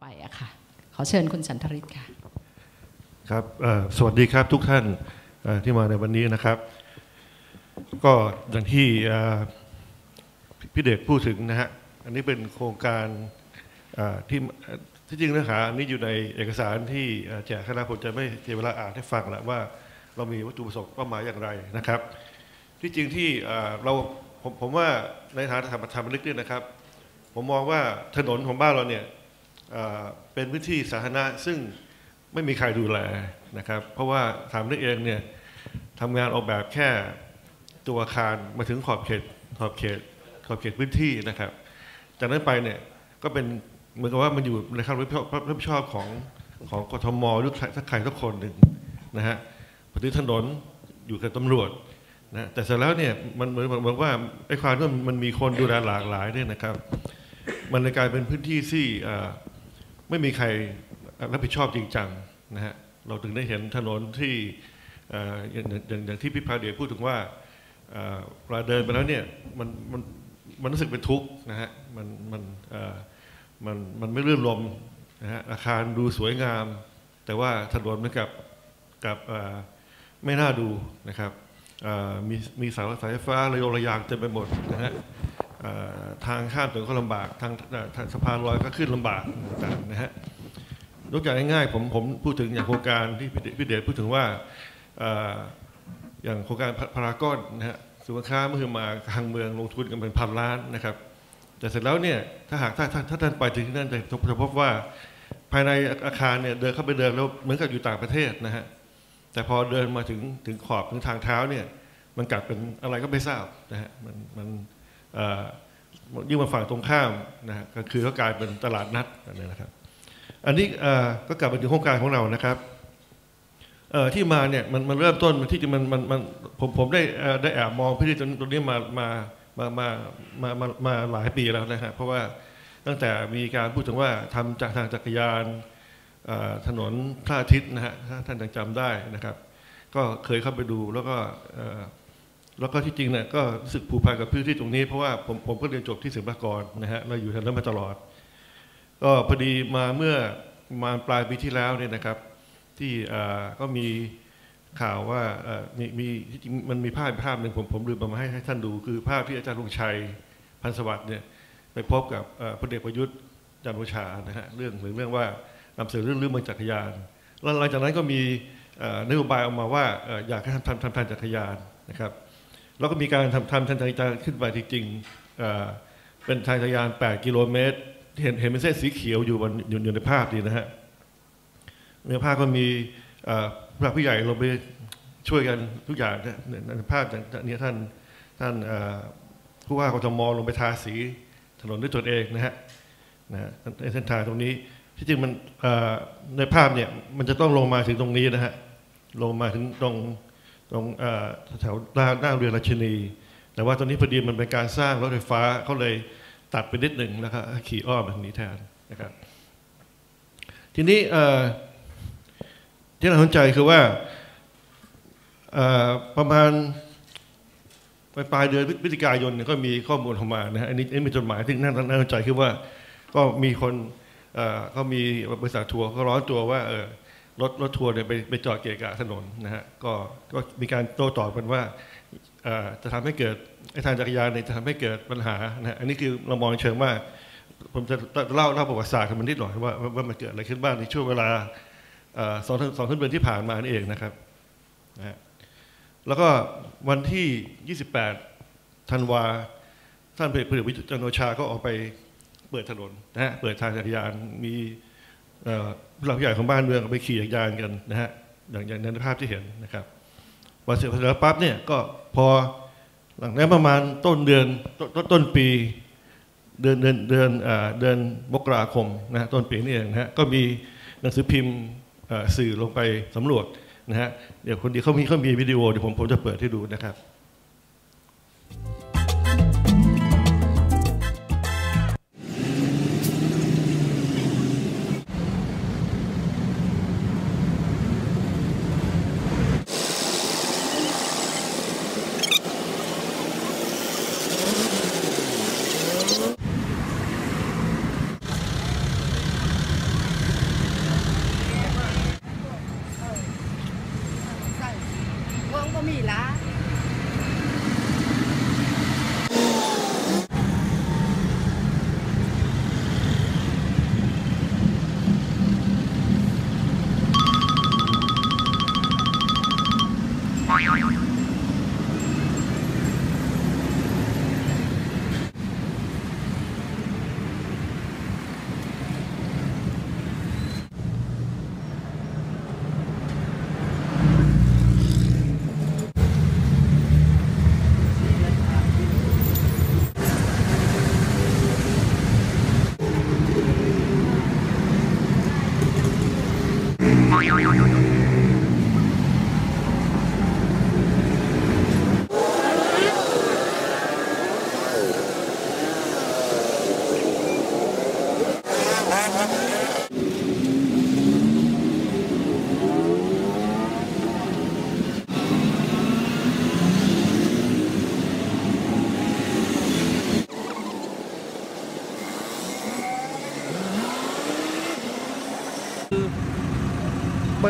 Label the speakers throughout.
Speaker 1: ไปอะค่ะ ขอเชิญคุณฉันทริตค่ะ
Speaker 2: ครับสวัสดีครับทุกท่านที่มาในวันนี้นะครับ ก็อย่างที่พี่เดชพูดถึงนะฮะ อันนี้เป็นโครงการที่ที่จริงเนื้อหาอันนี้อยู่ในเอกสารที่แจกคณะผมจะไม่เสียเวลาอ่านให้ฟังล้วว่าเรามีวัตถุประสงค์เป้าหมายอย่างไรนะครับ ที่จริงที่เอ่อเราผมผมว่าในฐานะธรรมธรรมลึกเนี่ยนะครับ ผมมองว่าถนนของบ้านเราเนี่ย เป็นพื้นที่สาธารณะซึ่งไม่มีใครดูแลนะครับ เพราะว่าถามได้เองเนี่ยทำงานออกแบบแค่ตัวอาคารมาถึงขอบเขตขอบเขตขอบเขตพื้นที่นะครับ จากนั้นไปเนี่ยก็เป็นเหมือนกับว่ามันอยู่ในความรับผิดชอบรับผิดชอบของของกทมหรือใครสักใครสักคนหนึ่งนะฮะปฏิถนนอยู่กับตำรวจนะแต่เสร็จแล้วเนี่ยมันเหมือนเหมือนว่าไอ้ความที่มันมีคนดูแลหลากหลายเนี่ยนะครับ มันเลยกลายเป็นพื้นที่ที่อ่อ ไม่มีใครรับผิดชอบจริงจังนะฮะเราถึงได้เห็นถนนที่อย่างอย่างอย่างที่พี่พาเดียพูดถึงว่าเวลาเดินไปแล้วเนี่ยมันมันมันรู้สึกเป็นทุกข์นะฮะมันมันมันมันไม่รื่นรมนะฮะอาคารดูสวยงาม แต่ว่าถนนเหมือนกับกับไม่น่าดูนะครับมีมีเสาสายไฟฟ้าระยงระยางเต็มไปหมดนะฮะ ทางข้ามถนนก็ลำบากทางทางสะพานลอยก็ขึ้นลำบากต่างๆนะฮะยกตัวอย่างง่ายๆผมผมพูดถึงอย่างโครงการที่พี่เดพิเดชพูดถึงว่าออย่างโครงการพารากอนนะฮะสุขค้าเมื่อมาทางเมืองลงทุนกันเป็นพันล้านนะครับ แต่เสร็จแล้วเนี่ยถ้าหากถ้าถ้าท่านไปถึงที่นั่นจะจะพบว่าภายในอาคารเนี่ยเดินเข้าไปเดินแล้วเหมือนกับอยู่ต่างประเทศนะฮะแต่พอเดินมาถึงถึงขอบถึงทางเท้าเนี่ยมันกลับเป็นอะไรก็ไม่ทราบนะฮะมันมัน ยิ่งมาฝั่งตรงข้ามนะฮะก็คือก็กลายเป็นตลาดนัดอันนี้นะครับ อันนี้ก็กลับมาถึงโครงการของเรานะครับที่มาเนี่ยมันมันเริ่มต้นที่จริงมันมันมันผมผมได้ได้แอบมองพื้นที่ตรงตรงนี้มามามามามามามาหลายปีแล้วนะฮะเพราะว่าตั้งแต่มีการพูดถึงว่าทำจากทางจักรยานถนนพระอาทิตย์นะฮะท่านยังจำได้นะครับ ก็เคยเข้าไปดูแล้วก็ แล้วก็ที่จริงเนี่ยก็รู้สึกผูกพันกับพื้นที่ตรงนี้เพราะว่าผมผมก็เรียนจบที่ศิลปากรนะฮะเราอยู่แถวนั้นมาตลอด ก็พอดีมาเมื่อมาปลายปีที่แล้วเนี่ยนะครับ ที่อ่อก็มีข่าวว่าอ่อมีมีที่จริงมันมีภาพภาพหนึ่งผมผมลืมเอามาให้ให้ท่านดูคือภาพที่อาจารย์ลุงชัยพันธสวัสดิ์เนี่ยไปพบกับอ่อพลเอกประยุทธ์จันทร์โอชานะฮะเรื่องถึงเรื่องว่านำเสนอเรื่องเรื่องเมืองจักรยานแล้วหลังจากนั้นก็มีอ่อนโยบายออกมาว่าอยากให้ทำทำทำทางจักรยานนะครับ แล้วก็มีการทำทำทางจักรยาขึ้นไปจริงๆเป็นทางจักรยาน 8 กิโลเมตร เห็นเห็นเป็นเส้นสีเขียวอยู่บนอยู่ในภาพดีนะฮะในภาพก็มีเอ่อผู้ใหญ่ลงไปช่วยกันทุกอย่างนะในภาพอย่างนี้ท่านท่านผู้ว่ากทมลงไปทาสีถนนด้วยตนเองนะฮะนะในเส้นทางตรงนี้ที่จริงมันในภาพเนี่ยมันจะต้องลงมาถึงตรงนี้นะฮะลงมาถึงตรง ตรงแถวหน้าหน้าเรือราชินี แต่ว่าตอนนี้พอดีมันเป็นการสร้างรถไฟฟ้าเขาเลยตัดไปนิดหนึ่งนะครับขี่อ้อมแบบนี้แทนนะครับทีนี้ที่น่าสนใจคือว่าประมาณปลายปลายเดือนพฤศจิกายนเนี่ยก็มีข้อมูลออกมานะฮะอันนี้อันนี้มีจดหมายที่น่าน่าสนใจคือว่าก็มีคนก็มีบริษัททัวร์ก็ร้อนตัวว่าเออ รถรถทัวร์เนี่ยไปไปจอดเกะกะถนนนะฮะก็ก็มีการโต้ตอบกันว่าเอ่อจะทำให้เกิดไอ้ทางจักรยานเนี่ยจะทำให้เกิดปัญหานะฮะอันนี้คือเรามองเชิงว่าผมจะเล่าเล่าประวัติศาสตร์กันมันนิดหน่อยว่าว่ามันเกิดอะไรขึ้นบ้างในช่วงเวลาสองสองสามเดือนที่ผ่านมานี่เองนะครับนะฮะแล้วก็วันที่ 28 ธันวาท่านพลเอกประยุทธ์จันทร์โอชาก็ออกไปเปิดถนนนะฮะเปิดทางจักรยานมีเอ่อ ผู้หลักผู้ใหญ่ของบ้านเมืองก็ไปขี่จักรยานกันนะฮะอย่างอย่างในภาพที่เห็นนะครับพอเสร็จพอเสร็จแล้วปั๊บเนี่ยก็พอหลังนั้นประมาณต้นเดือนต้นต้นปีเดือนเดือนเดือนเดือนมกราคมนะต้นปีนี่เองนะฮะก็มีหนังสือพิมพ์สื่อลงไปสำรวจนะฮะเดี๋ยวคนดีเขามีเขามีวิดีโอเดี๋ยวผมผมจะเปิดให้ดูนะครับ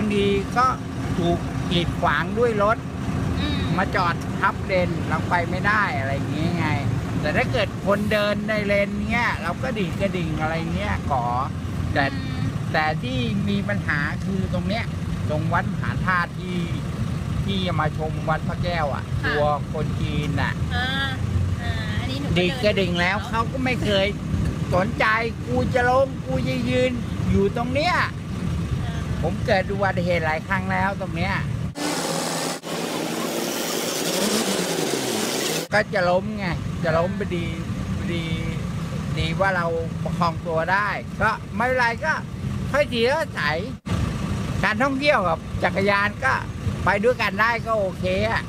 Speaker 2: า
Speaker 3: งทีก็ถูกกีดขวางด้วยรถ
Speaker 4: อืม
Speaker 3: มาจอดทับเลนเราไปไม่ได้อะไรอย่างงี้ไง แต่ถ้าเกิดคนเดินในเลนเนี้ยเราก็ดิ่งกระดิ่งอะไรเนี้ยขอแต่
Speaker 4: อืม
Speaker 3: แต่ที่มีปัญหาคือตรงเนี้ย ตรงวัดมหาธาตุที่ที่จะมาชมวัดพระแก้วอะตัวคนจีนอะ
Speaker 4: อ่าอ่าอันนี้หนู
Speaker 3: ดิ่งกระดิ่งแล้วเขาก็ไม่เคยสนใจกูจะลงกูจะยืนอยู่ตรงเนี้ย
Speaker 4: อ่า
Speaker 3: ผมเกิดอุบัติเหตุหลายครั้งแล้วตรงเนี้ย ก็จะล้มไง จะล้มไปดีดี ดีว่าเราประคองตัวได้ ก็ไม่เป็นไรก็ค่อยทีละใสการท่องเที่ยวกับจักรยานก็ไปด้วยกันได้ก็โอเคอะ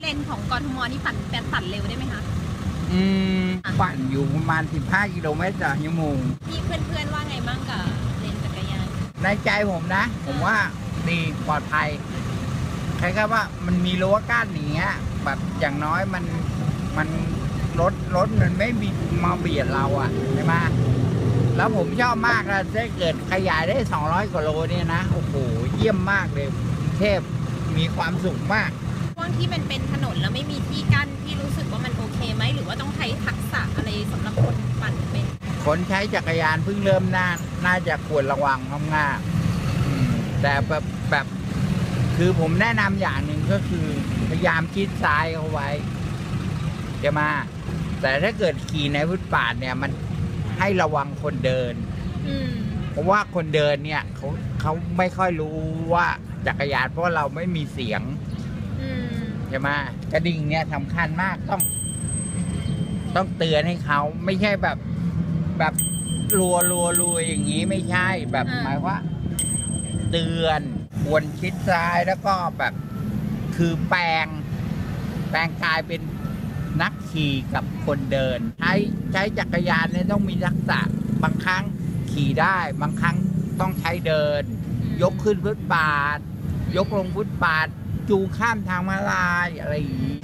Speaker 4: เลนของกรทมนี่ปั่นแปดปั่นเร็วได้ไหมคะ
Speaker 3: อืม ปั่นอยู่ประมาณ 15 กิโลเมตรต่อชั่วโมง
Speaker 4: พี่เพื่อนๆว่าไงบ้างกับเลนจักรยาน
Speaker 3: ในใจผมนะ ผมว่าดีปลอดภัยคล้ายๆว่ามันมีรั้วกั้นอย่างเงี้ยแบบอย่างน้อยมันมันรถรถมันไม่มีมาเบียดเราอะใช่ไหมแล้วผมชอบมากนะถ้าเกิดขยายได้ 200กว่าโลเนี่ยนะ โอ้โห เยี่ยมมากเลยเทพมีความสุขมาก
Speaker 4: ช่วงที่มันเป็นถนนแล้วไม่มีที่กั้นพี่รู้สึกว่ามันโอเคไหม หรือว่าต้องใช้ทักษะอะไรสำหรับคนปั่นเป็น
Speaker 3: คนใช้จักรยานเพิ่งเริ่มน่าน่าจะควรระวังมากๆอืมแต่แบบแบบคือผมแนะนำอย่างหนึ่งก็คือ พยายามชิดซ้ายเอาไว้ จะมา แต่ถ้าเกิดขี่ในฟุตบาทเนี่ยมันให้ระวังคนเดิน
Speaker 4: อืม
Speaker 3: เพราะว่าคนเดินเนี่ยเขาเขาไม่ค่อยรู้ว่าจักรยานเพราะเราไม่มีเสียง
Speaker 4: อืม
Speaker 3: ใช่ไหมกระดิ่งเนี่ยสำคัญมากต้อง ต้องเตือนให้เขาไม่ใช่แบบ แบบรัวรัวรัวอย่างนี้ไม่ใช่แบบหมายว่า เตือนควรชิดซ้ายแล้วก็แบบคือแปลง แปลงกายเป็นนักขี่กับคนเดิน ใช้ใช้จักรยานเนี่ยต้องมีทักษะบางครั้งขี่ได้บางครั้งต้องใช้เดิน ยกขึ้นฟุตบาท ยกลงฟุตบาท จูงข้ามทางมาลายอะไรอย่างนี้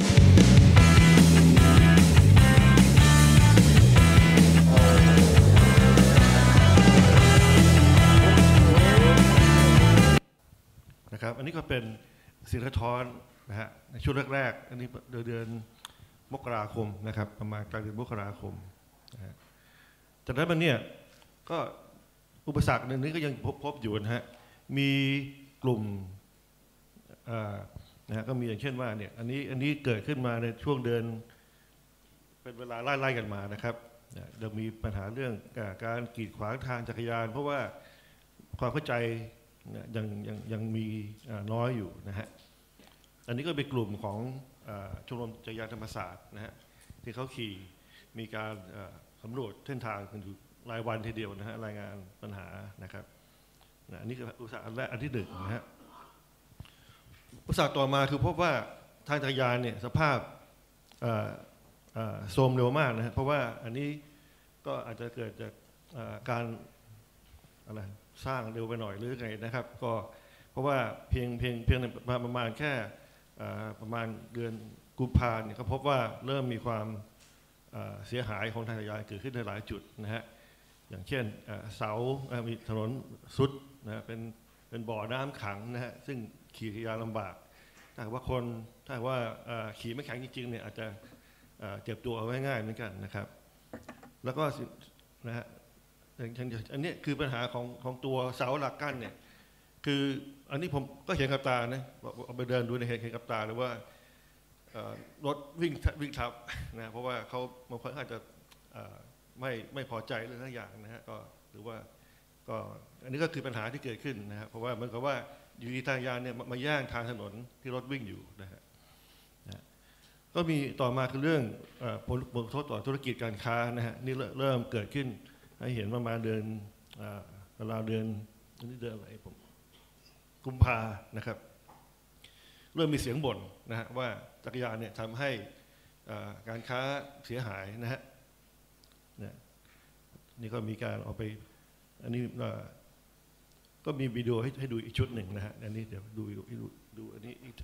Speaker 2: นะครับ อันนี้ก็เป็นสิ่งสะท้อนนะฮะในช่วงแรกๆ อันนี้เดือนเดือนมกราคมนะครับ ประมาณกลางเดือนมกราคมนะฮะจากนั้นมันเนี่ยก็อุปสรรคหนึ่งนี้ก็ยังพบพบอยู่นะฮะมีกลุ่มนะฮะก็มีอย่างเช่นว่าเนี่ยอันนี้อันนี้เกิดขึ้นมาในช่วงเดือนเป็นเวลาไล่ๆกันมานะครับนะเดี๋ยวมีปัญหาเรื่องการกีดขวางทางจักรยาน เพราะว่าความเข้าใจ ยังยังยังมีน้อยอยู่นะฮะ อันนี้ก็เป็นกลุ่มของอชมรมจักรยานธรรมศาสตร์นะฮะที่เขาขี่มีการสำรวจเส้นทางกันอยู่รายวันทีเดียวนะฮะรายงานปัญหานะครับนะอันนี้คืออุตสาหอันแรกอันที่หนึ่งนะฮะอุตสาหต่อมาคือพบว่าทางจักรยานเนี่ยสภาพโทรมเร็วมากนะฮะเพราะว่าอันนี้ก็อาจจะเกิดจากการอะไร สร้างเร็วไปหน่อยหรือไงนะครับ ก็เพราะว่าเพียงเพียงเพียงประมาณแค่ประมาณเดือนกุมภาเนี่ยก็พบว่าเริ่มมีความเสียหายของทางรยานเกิดขึ้นในหลายจุดนะฮะอย่างเช่นเสามีถนนสุดนะเป็นเป็นบ่อน้ำขังนะฮะซึ่งขี่จักรยานลำบากถ้าว่าคนถ้าว่าขี่ไม่แข็งจริงๆเนี่ยอาจจะเจ็บตัวเอาไว้ง่ายเหมือนกันนะครับ แล้วก็นะฮะ อย่างอย่างอันนี้คือปัญหาของของตัวเสาหลักกั้นเนี่ย คืออันนี้ผมก็เห็นกับตานะเอาไปเดินดูในเห็นเห็นกับตาเลยว่ารถวิ่งวิ่งทับนะเพราะว่าเขาบางคนอาจจะไม่ไม่พอใจเรื่องทุกอย่างนะฮะก็หรือว่าก็อันนี้ก็คือปัญหาที่เกิดขึ้นนะฮะเพราะว่าเหมือนกับว่าอยู่ดีทางยานเนี่ยมาแย่งทางถนนที่รถวิ่งอยู่นะฮะก็มีต่อมาคือเรื่องผลกระทบต่อธุรกิจการค้านะฮะนี่เริ่มเกิดขึ้น ให้เห็นประมาณเดือนเอ่อราวเดือนอันนี้เดือนอะไรผมกุมภานะครับ เริ่มมีเสียงบ่นนะฮะว่าจักรยานเนี่ยทำให้การค้าเสียหายนะฮะนี่ยนี่ก็มีการเอาไป อันนี้ก็มีวิดีโอให้ให้ดูอีกชุดหนึ่งนะฮะอันนี้เดี๋ยวดูดูดูดูอันนี้อีก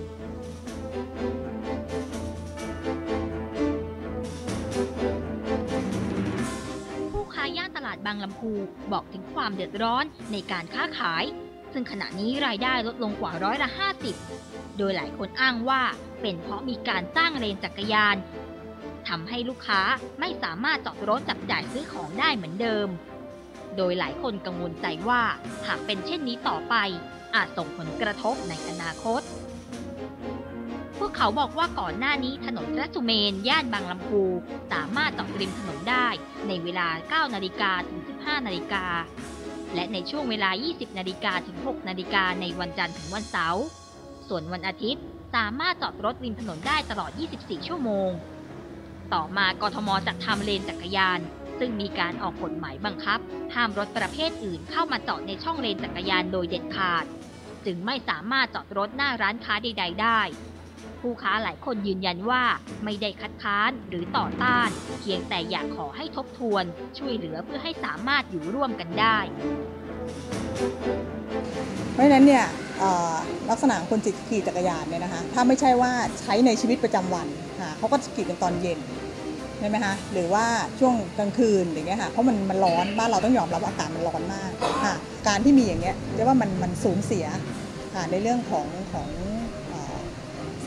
Speaker 2: า
Speaker 5: ดบางลำพูบอกถึงความเดือดร้อนในการค้าขาย ซึ่งขณะนี้รายได้ลดลงกว่าร้อยละ 50 โดยหลายคนอ้างว่าเป็นเพราะมีการสร้างเลนจักรยานทำให้ลูกค้าไม่สามารถจอดรถจับจ่ายซื้อของได้เหมือนเดิม โดยหลายคนกังวลใจว่าหากเป็นเช่นนี้ต่อไป อาจส่งผลกระทบในอนาคต วกเขาบอกว่าก่อนหน้านี้ถนนระสุเมน ย่านบางลำพู สามารถจอดริมถนนได้ ในเวลา 9 นาฬิกาถึง 15 นาฬิกา และในช่วงเวลา 20 นาฬิกาถึง 6 นาฬิกาในวันจันทร์ถึงวันเสาร์ ส่วนวันอาทิตย์สามารถจอดรถริมถนนได้ตลอด 24 ชั่วโมง ต่อมากทมจัดทำเลนจักรยาน ซึ่งมีการออกกฎหมายบังคับ ห้ามรถประเภทอื่นเข้ามาจอดในช่องเลนจักรยานโดยเด็ดขาด จึงไม่สามารถจอดรถหน้าร้านค้าใด ๆ ได้ ผู้ค้าหลายคนยืนยันว่าไม่ได้คัดค้านหรือต่อต้าน เพียงแต่อยากขอให้ทบทวน ช่วยเหลือเพื่อให้สามารถอยู่ร่วมกันได้
Speaker 6: เพราะฉะนั้นเนี่ยลักษณะของคนขี่จักรยานเนี่ยนะคะถ้าไม่ใช่ว่าใช้ในชีวิตประจำวันค่ะเขาก็ขี่กันตอนเย็นใช่ไหมคะหรือว่าช่วงกลางคืนอย่างเงี้ยค่ะเพราะมันมันร้อนบ้านเราต้องยอมรับอากาศมันร้อนมากค่ะการที่มีอย่างเงี้ยเรียกว่ามันมันสูญเสียค่ะในเรื่องของของ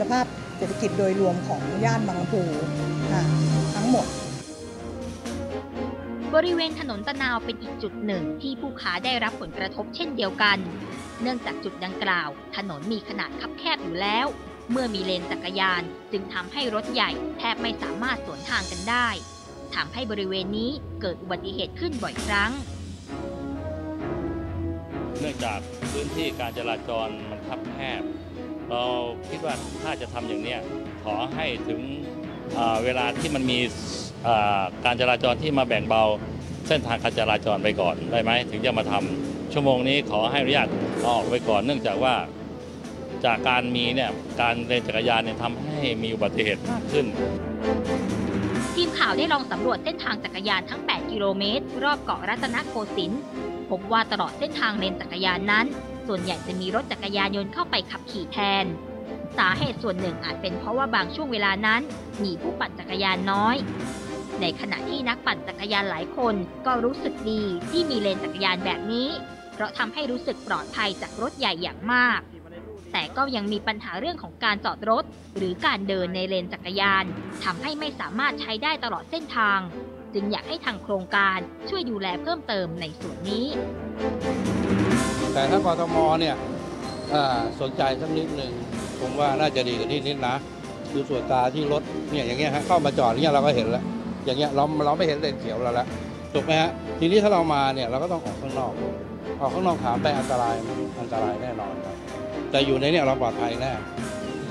Speaker 6: สภาพเศรษฐกิจโดยรวมของย่านบางลำพูทั้งหมด
Speaker 5: บริเวณถนนตะนาวเป็นอีกจุดหนึ่งที่ผู้ค้าได้รับผลกระทบเช่นเดียวกัน เนื่องจากจุดดังกล่าว ถนนมีขนาดคับแคบอยู่แล้ว เมื่อมีเลนจักรยานจึงทำให้รถใหญ่แทบไม่สามารถสวนทางกันได้ทำให้บริเวณนี้เกิดอุบัติเหตุขึ้นบ่อยครั้ง
Speaker 7: เนื่องจากพื้นที่การจราจรมันคับแคบ เราคิดว่าถ้าจะทำอย่างเนี้ยขอให้ถึงอ่าเวลาที่มันมีอ่าการจราจรที่มาแบ่งเบาเส้นทางการจราจรไปก่อนได้ไหมถึงจะมาทำชั่วโมงนี้ขอให้อนุญาตเอาออกไปก่อน เนื่องจากว่าจากการมีเนี่ยการเดินจักรยานเนี่ยทำให้มีอุบัติเหตุมากขึ้น
Speaker 5: ทีมข่าวได้ลองสำรวจเส้นทางจักรยานทั้ง 8 กิโลเมตร รอบเกาะรัตนโกสินทร์พบว่าตลอดเส้นทางเลนจักรยานนั้น ส่วนใหญ่จะมีรถจักรยานยนต์เข้าไปขับขี่แทน สาเหตุส่วนหนึ่งอาจเป็นเพราะว่าบางช่วงเวลานั้นมีผู้ปั่นจักรยานน้อย ในขณะที่นักปั่นจักรยานหลายคนก็รู้สึกดีที่มีเลนจักรยานแบบนี้ เพราะทำให้รู้สึกปลอดภัยจากรถใหญ่อย่างมาก แต่ก็ยังมีปัญหาเรื่องของการจอดรถ หรือการเดินในเลนจักรยานทำให้ไม่สามารถใช้ได้ตลอดเส้นทางจึงอยากให้ทางโครงการช่วยดูแลเพิ่มเติมในส่วนนี้
Speaker 8: แต่ถ้ากทมเนี่ยสนใจสักนิดหนึ่งผมว่าน่าจะดีกว่านี้นิดนะคือส่วนตาที่รถเนี่ยอย่างเงี้ยฮะเข้ามาจอดเนี่ยเราก็เห็นแล้ว อย่างเงี้ยเราเราไม่เห็นเลนเขียวเราแล้วถูกไหมฮะทีนี้ถ้าเรามาเนี่ยเราก็ต้องออกข้างนอกออกข้างนอกถามไปอันตรายอันตรายแน่นอนครับแต่อยู่ในเนี่ยเราปลอดภัยแน่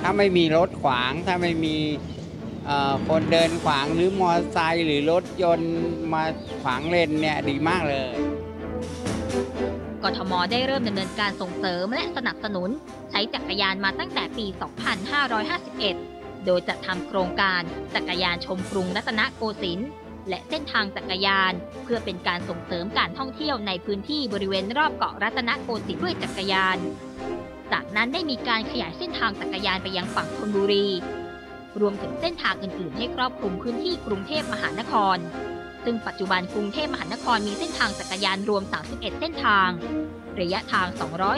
Speaker 3: ถ้าไม่มีรถขวางถ้าไม่มีคนเดินขวางหรือมอเตอร์ไซค์หรือรถยนต์มาขวางเลนเนี่ยดีมากเลย
Speaker 5: กทมได้เริ่มดำเนินการส่งเสริมและสนับสนุน ใช้จักรยานมาตั้งแต่ปี 2551 โดยจัดทำโครงการจักรยานชมกรุงรัตนโกสินทร์และเส้นทางจักรยาน เพื่อเป็นการส่งเสริมการท่องเที่ยวในพื้นที่บริเวณรอบเกาะรัตนโกสินทร์ด้วยจักรยาน จากนั้นได้มีการขยายเส้นทางจักรยานไปยังฝั่งธนบุรี รวมถึงเส้นทางอื่น ๆ ให้ครอบคลุมพื้นที่กรุงเทพมหานคร ซึ่งปัจจุบันกรุงเทพมหานครมีเส้นทางจักรยานรวม 31 เส้นทาง ระยะทาง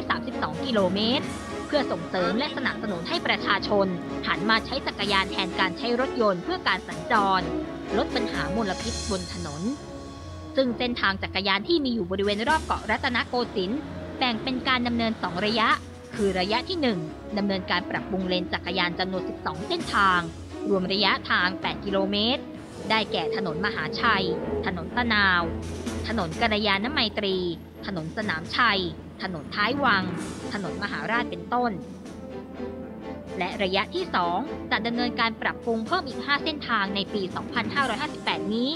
Speaker 5: 232 กิโลเมตร เพื่อส่งเสริมและสนับสนุนให้ประชาชน หันมาใช้จักรยานแทนการใช้รถยนต์เพื่อการสัญจร ลดปัญหามลพิษบนถนน ซึ่งเส้นทางจักรยานที่มีอยู่บริเวณรอบเกาะรัตนโกสินทร์แบ่งเป็นการดำเนิน 2 ระยะ คือระยะที่ 1ดำเนินการปรับปรุงเลนจักรยานจำนวน 12 เส้นทาง รวมระยะทาง 8 กิโลเมตร ได้แก่ถนนมหาชัย ถนนตะนาว ถนนกัลยาณไมตรี ถนนสนามชัย ถนนท้ายวัง ถนนมหาราชเป็นต้น และระยะที่ 2 จะดำเนินการปรับปรุงเพิ่มอีก 5 เส้นทางในปี 2558 นี้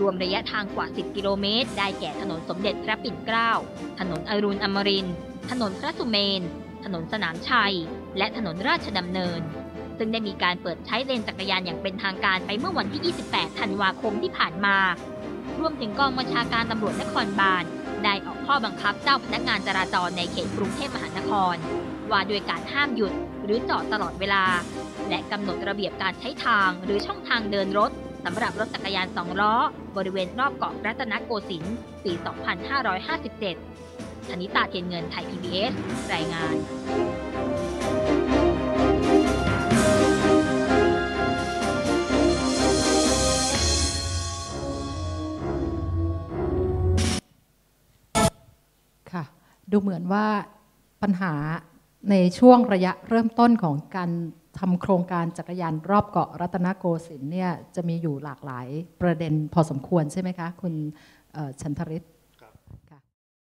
Speaker 5: รวมระยะทางกว่า 10 กิโลเมตร ได้แก่ถนนสมเด็จพระปิ่นเกล้า ถนนอรุณอมรินทร์ถนนพระสุเมน ถนนสนามชัย และถนนราชดำเนิน ซึ่งได้มีการเปิดใช้เลนจักรยานอย่างเป็นทางการไปเมื่อวันที่ 28 ธันวาคมที่ผ่านมา รวมถึงกองบัญชาการตำรวจนครบาล ได้ออกข้อบังคับเจ้าพนักงานจราจรในเขตกรุงเทพมหานคร ว่าด้วยการห้ามหยุดหรือจอดตลอดเวลา และกำหนดระเบียบการใช้ทางหรือช่องทางเดินรถสำหรับรถจักรยานสองล้อ บริเวณรอบเกาะรัตนโกสินทร์ปี 2557ธนิตาเทียนเงินไทย PBS รายงาน
Speaker 1: ดูเหมือนว่าปัญหาในช่วงระยะเริ่มต้นของการทำโครงการจักรยานรอบเกาะรัตนโกสินทร์เนี่ยจะมีอยู่หลากหลายประเด็นพอสมควรใช่ไหมคะ คุณชันทริต